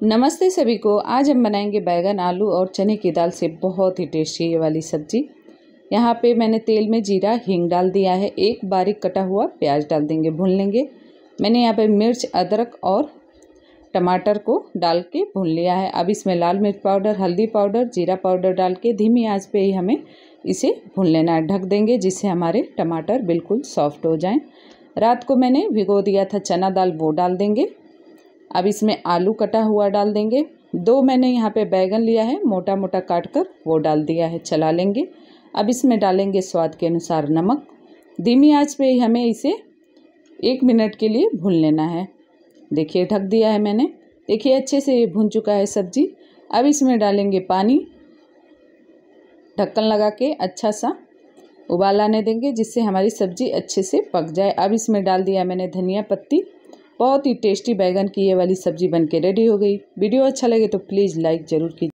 नमस्ते सभी को। आज हम बनाएँगे बैगन आलू और चने की दाल से बहुत ही टेस्टी ये वाली सब्ज़ी। यहाँ पे मैंने तेल में जीरा, हींग डाल दिया है। एक बारीक कटा हुआ प्याज डाल देंगे, भून लेंगे। मैंने यहाँ पे मिर्च, अदरक और टमाटर को डाल के भून लिया है। अब इसमें लाल मिर्च पाउडर, हल्दी पाउडर, जीरा पाउडर डाल के धीमी आँच पे ही हमें इसे भून लेना है। ढक देंगे जिससे हमारे टमाटर बिल्कुल सॉफ्ट हो जाएँ। रात को मैंने भिगो दिया था चना दाल, वो डाल देंगे। अब इसमें आलू कटा हुआ डाल देंगे। दो मैंने यहाँ पे बैगन लिया है मोटा मोटा काट कर वो डाल दिया है, चला लेंगे। अब इसमें डालेंगे स्वाद के अनुसार नमक। धीमी आँच पे हमें इसे एक मिनट के लिए भून लेना है। देखिए, ढक दिया है मैंने। देखिए, अच्छे से ये भून चुका है सब्ज़ी। अब इसमें डालेंगे पानी। ढक्कन लगा के अच्छा सा उबाल आने देंगे, जिससे हमारी सब्ज़ी अच्छे से पक जाए। अब इसमें डाल दिया मैंने धनिया पत्ती। बहुत ही टेस्टी बैगन की ये वाली सब्ज़ी बनके रेडी हो गई। वीडियो अच्छा लगे तो प्लीज़ लाइक ज़रूर कीजिए।